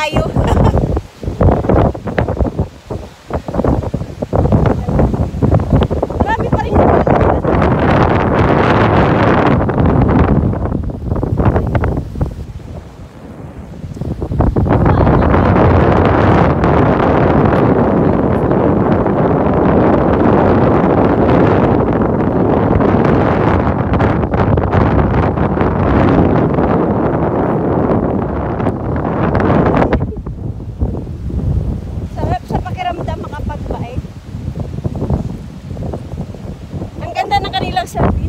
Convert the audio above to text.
tayo. listen.